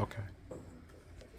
Okay.